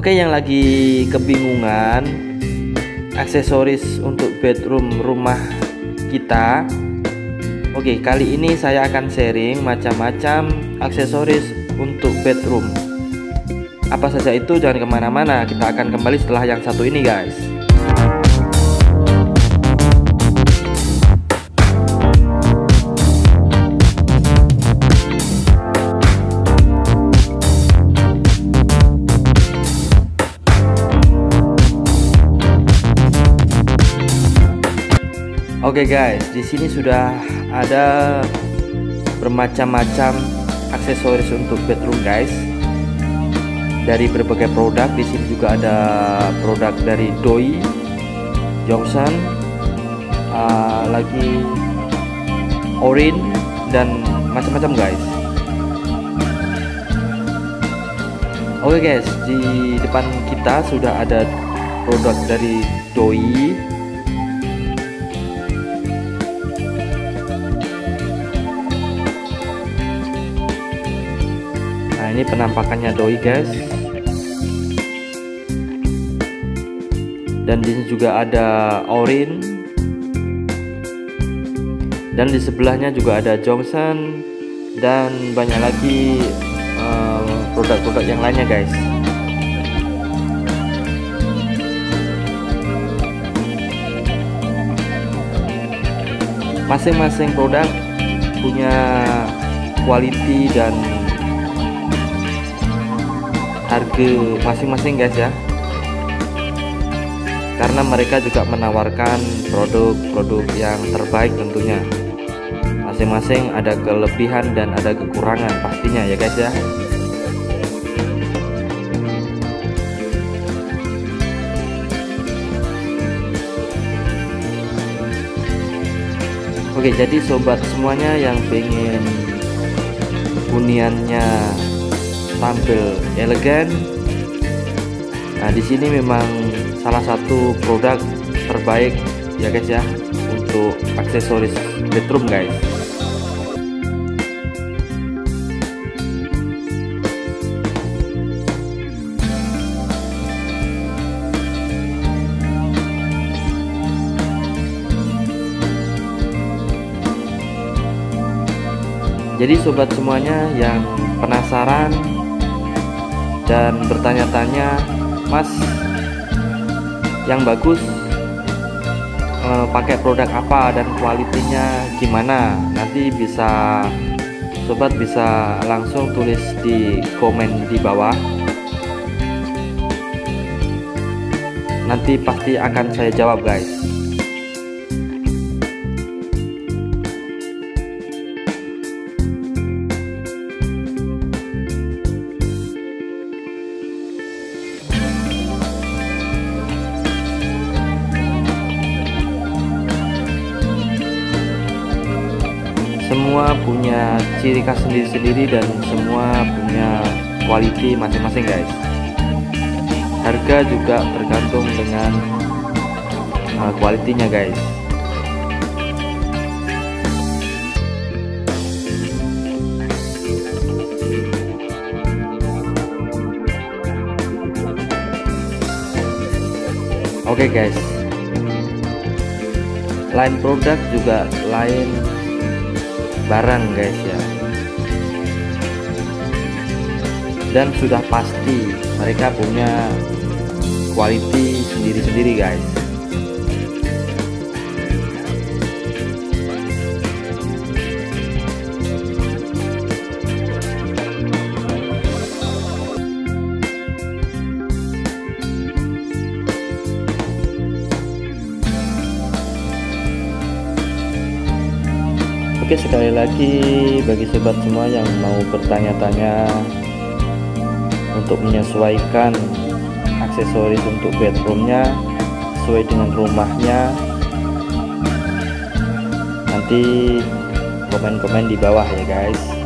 Oke, yang lagi kebingungan aksesoris untuk bedroom rumah kita. Oke, kali ini saya akan sharing macam-macam aksesoris untuk bedroom. Apa saja itu? Jangan ke mana-mana. Kita akan kembali setelah yang satu ini, guys. Oke okay guys, di sini sudah ada bermacam-macam aksesoris untuk bedroom guys. Dari berbagai produk, di sini juga ada produk dari Doi, Johnson, uh, lagi Orin dan macam-macam guys. Oke okay guys, di depan kita sudah ada produk dari Doi ini penampakannya doi guys. Dan di sini juga ada orin. Dan di sebelahnya juga ada Johnson. Dan banyak lagi eh, produk-produk uh, yang lainnya guys. Masing-masing produk punya quality dan harga masing-masing guys ya. Karena mereka juga menawarkan produk-produk yang terbaik tentunya. Masing-masing ada kelebihan dan ada kekurangan pastinya ya guys ya. Oke jadi sobat semuanya yang pengen huniannya tampil elegan. Nah, di sini memang salah satu produk terbaik ya guys ya untuk aksesoris bedroom guys. Jadi sobat semuanya yang penasaran dan bertanya-tanya mas yang bagus eh, pakai produk apa dan kualitinya gimana? Nanti bisa sobat bisa langsung tulis di komen di bawah. Nanti pasti akan saya jawab guys semua punya ciri khas sendiri-sendiri dan semua punya quality masing-masing guys. Harga juga tergantung dengan uh, guys. Oke okay guys, lain produk juga lain barang guys ya. Dan sudah pasti mereka punya quality sendiri-sendiri guys Oke sekali lagi bagi sobat semua yang mau bertanya-tanya untuk menyesuaikan aksesoris untuk bedroomnya sesuai dengan rumahnya nanti komen-komen di bawah ya guys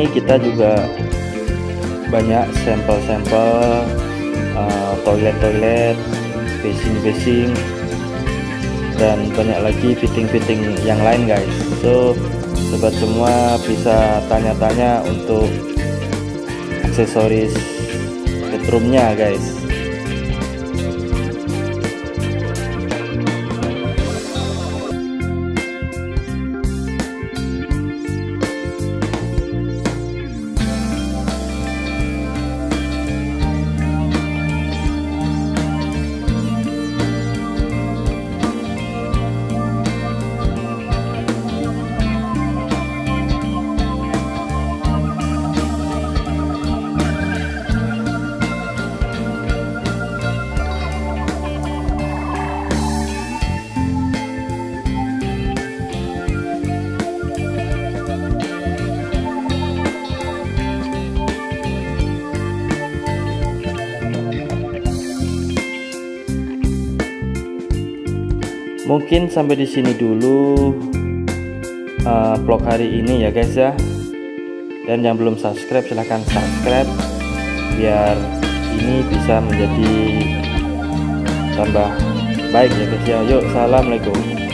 sini kita juga banyak sampel-sampel uh, toilet-toilet, basing-basing dan banyak lagi fitting-fitting yang lain guys. So sobat semua bisa tanya-tanya untuk aksesoris bedroomnya guys. Mungkin sampai di sini dulu uh, vlog hari ini ya guys ya. Dan yang belum subscribe silahkan subscribe biar ini bisa menjadi tambah baik ya guys ya. Yuk assalamualaikum